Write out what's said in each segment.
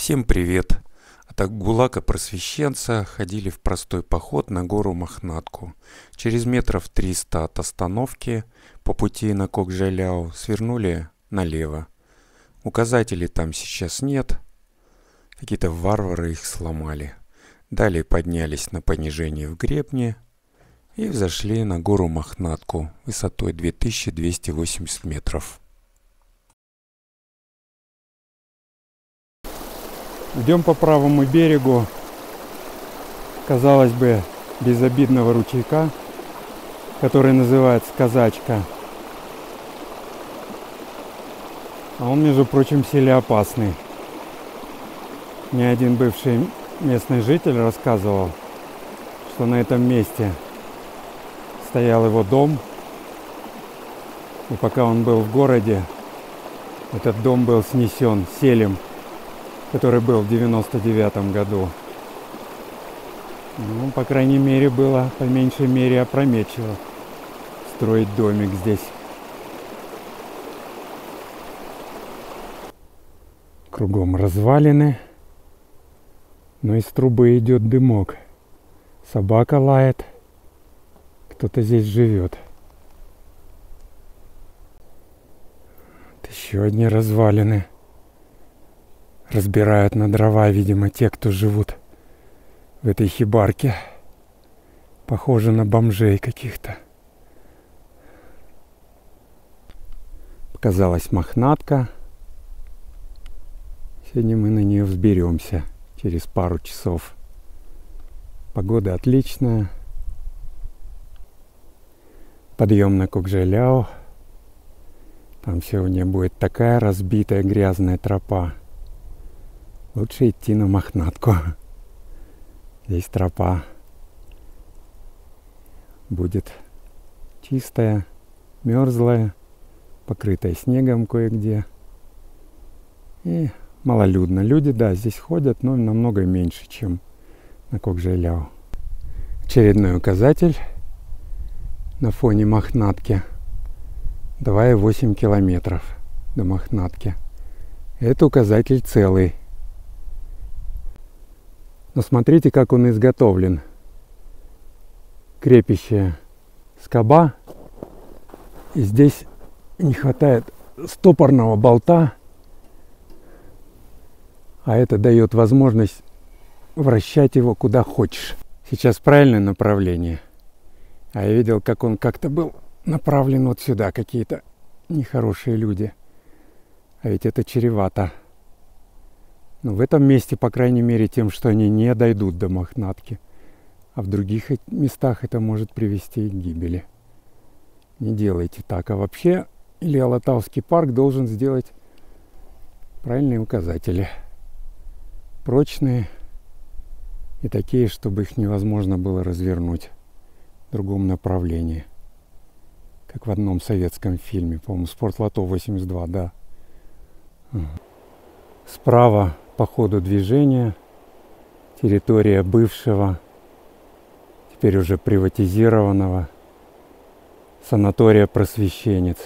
Всем привет! От Гулака-просвещенца ходили в простой поход на гору Мохнатку. Через метров 300 от остановки по пути на Кокжаляу свернули налево. Указателей там сейчас нет. Какие-то варвары их сломали. Далее поднялись на понижение в гребне и взошли на гору Мохнатку высотой 2280 метров. Идем по правому берегу, казалось бы, безобидного ручейка, который называется Казачка. А он, между прочим, сильно опасный. Мне один бывший местный житель рассказывал, что на этом месте стоял его дом. И пока он был в городе, этот дом был снесен селем – который был в 99 году. Ну, по крайней мере, было по меньшей мере опрометчиво строить домик здесь. Кругом развалины, но из трубы идет дымок. Собака лает, кто-то здесь живет. еще одни развалины разбирают на дрова, видимо, те, кто живут в этой хибарке. Похоже на бомжей каких-то. Показалась мохнатка. Сегодня мы на нее взберемся через пару часов. Погода отличная. Подъем на Кокжеляо. Там сегодня будет такая разбитая грязная тропа. Лучше идти на мохнатку. Здесь тропа будет чистая, мерзлая, покрытая снегом кое-где. И малолюдно. Люди, да, здесь ходят, но намного меньше, чем на Кокжайляо. Очередной указатель на фоне Мохнатки. 2,8 километров до Мохнатки. Это указатель целый. Но смотрите, как он изготовлен. Крепящая скоба. И здесь не хватает стопорного болта. А это дает возможность вращать его куда хочешь. Сейчас правильное направление. А я видел, как он как-то был направлен вот сюда. Какие-то нехорошие люди. А ведь это чревато. Ну, в этом месте, по крайней мере, тем, что они не дойдут до Мохнатки. А в других местах это может привести к гибели. Не делайте так. А вообще, или Алатауский парк должен сделать правильные указатели. Прочные и такие, чтобы их невозможно было развернуть в другом направлении. Как в одном советском фильме, по-моему, «Спортлото 82», да. Справа по ходу движения территория бывшего, теперь уже приватизированного санатория просвещенец.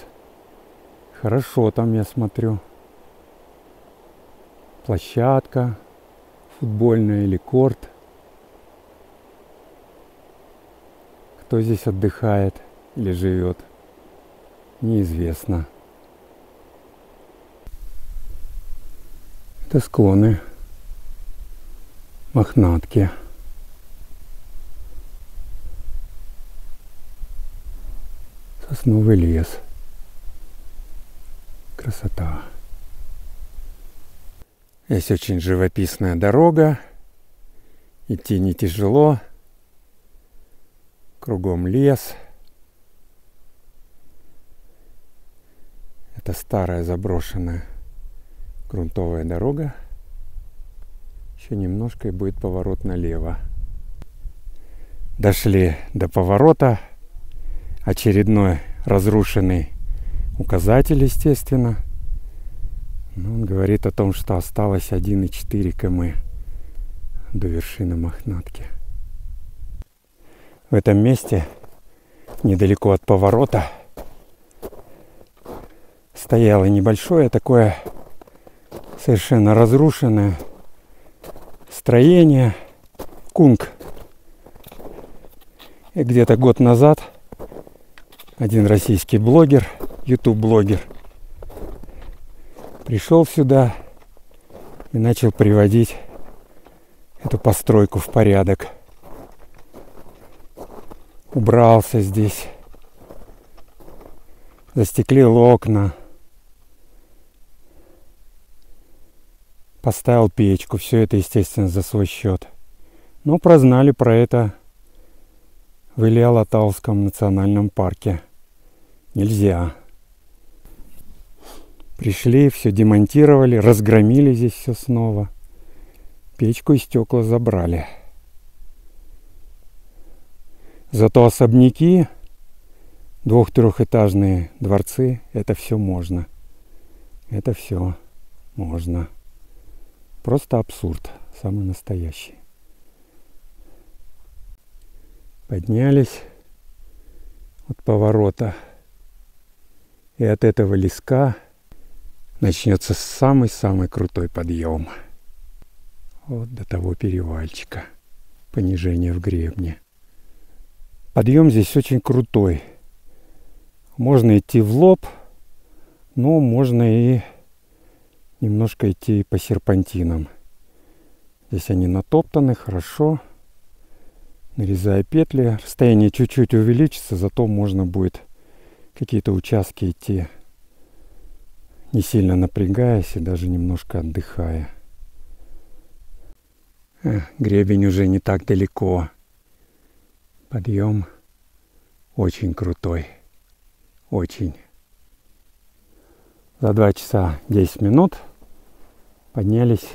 Хорошо там, я смотрю. Площадка футбольная или корт. Кто здесь отдыхает или живет, неизвестно. Это склоны мохнатки. Сосновый лес. Красота. Есть очень живописная дорога. Идти не тяжело. Кругом лес. Это старая заброшенная грунтовая дорога. Еще немножко и будет поворот налево. Дошли до поворота. Очередной разрушенный указатель, естественно. Но он говорит о том, что осталось 1,4 км до вершины Мохнатки. В этом месте, недалеко от поворота, стояло небольшое такое совершенно разрушенное настроение. Кунг. И где-то год назад один российский блогер, YouTube-блогер, пришел сюда и начал приводить эту постройку в порядок. Убрался здесь, застеклил окна, поставил печку. Все это, естественно, за свой счет. Но прознали про это в Илья-Латауском национальном парке. Нельзя. Пришли, все демонтировали, разгромили здесь все снова. Печку и стекла забрали. Зато особняки, двух-трехэтажные дворцы, это все можно. Это все можно. Просто абсурд, самый настоящий. Поднялись от поворота. И от этого леска начнется самый-самый крутой подъем. Вот до того перевальчика. Понижение в гребне. Подъем здесь очень крутой. Можно идти в лоб, но можно и немножко идти по серпантинам. Здесь они натоптаны хорошо. Нарезая петли, расстояние чуть-чуть увеличится, зато можно будет какие-то участки идти, не сильно напрягаясь и даже немножко отдыхая. Эх, гребень уже не так далеко. Подъем очень крутой. Очень. За два часа 10 минут поднялись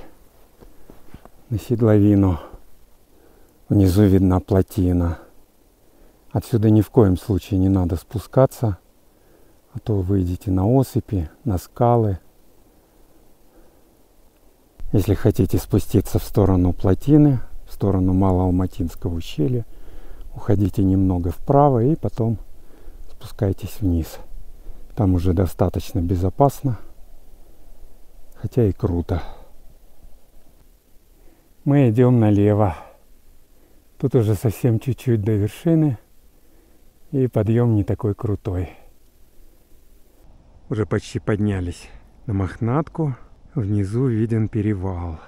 на седловину. Внизу видна плотина. Отсюда ни в коем случае не надо спускаться, а то выйдете на осыпи, на скалы. Если хотите спуститься в сторону плотины, в сторону Малоалматинского ущелья, уходите немного вправо и потом спускайтесь вниз. Там уже достаточно безопасно, хотя и круто. Мы идем налево. Тут уже совсем чуть-чуть до вершины, и подъем не такой крутой. Уже почти поднялись на Мохнатку. Внизу виден перевал,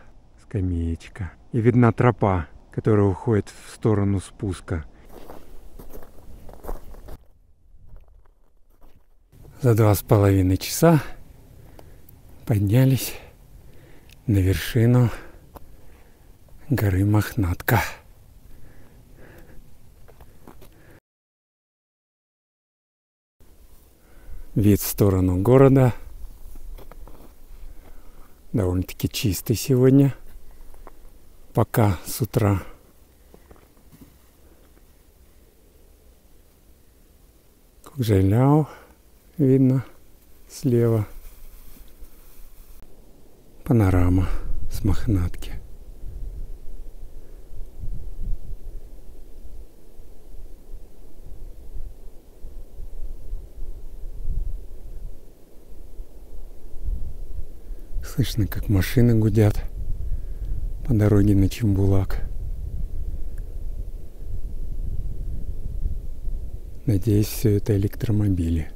скамеечка. И видна тропа, которая уходит в сторону спуска. За два с половиной часа поднялись на вершину горы Мохнатка. Вид в сторону города довольно-таки чистый сегодня, пока с утра. Кукжайляо видно слева. Панорама с Мохнатки. Слышно, как машины гудят по дороге на Чембулак. Надеюсь, все это электромобили.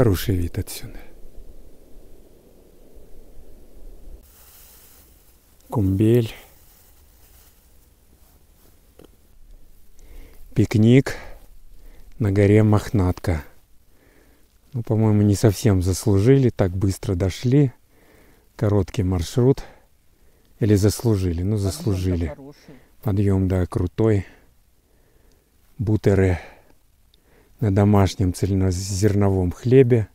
Хороший вид отсюда. Кумбель. Пикник на горе Мохнатка. Ну, по-моему, не совсем заслужили, так быстро дошли. Короткий маршрут. Или заслужили? Ну, заслужили. Подъем, да, крутой. Бутеры на домашнем цельнозерновом хлебе,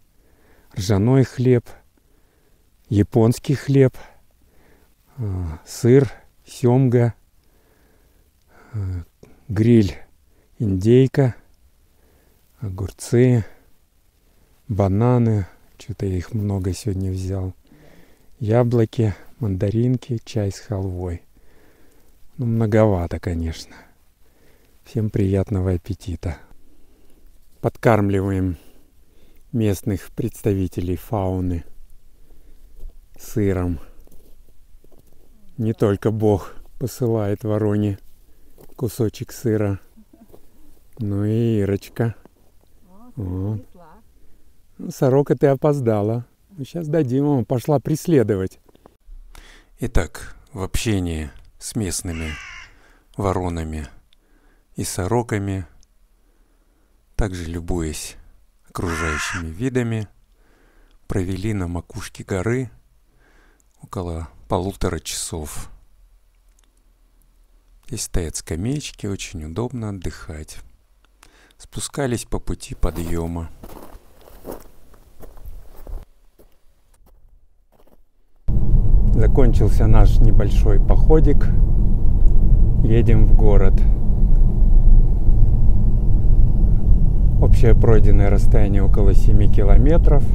ржаной хлеб, японский хлеб, а, сыр, семга, а, гриль, индейка, огурцы, бананы, что-то я их много сегодня взял, яблоки, мандаринки, чай с халвой. Ну, многовато, конечно. Всем приятного аппетита. Подкармливаем местных представителей фауны сыром. Не только Бог посылает вороне кусочек сыра, но и Ирочка. Вот. Сорока, ты опоздала. Сейчас дадим ему, пошла преследовать. Итак, в общении с местными воронами и сороками, также любуясь окружающими видами, провели на макушке горы около полутора часов. Здесь стоят скамеечки, очень удобно отдыхать. Спускались по пути подъема. Закончился наш небольшой походик. Едем в город. Общее пройденное расстояние около 7 километров.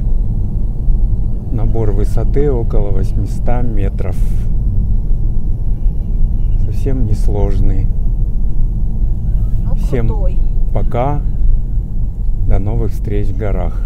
Набор высоты около 800 метров. Совсем несложный. Ну, Всем крутой. пока. До новых встреч в горах.